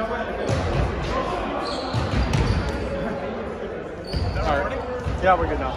All right. Yeah, we're good now.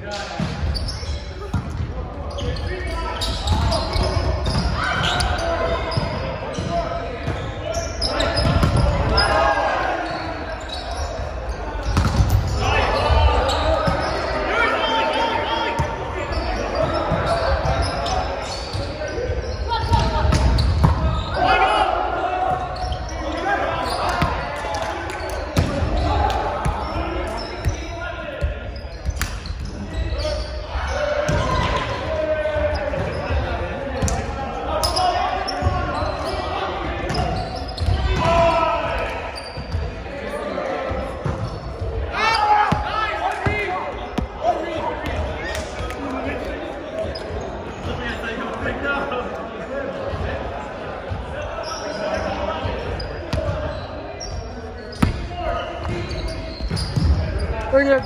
Yeah. 而且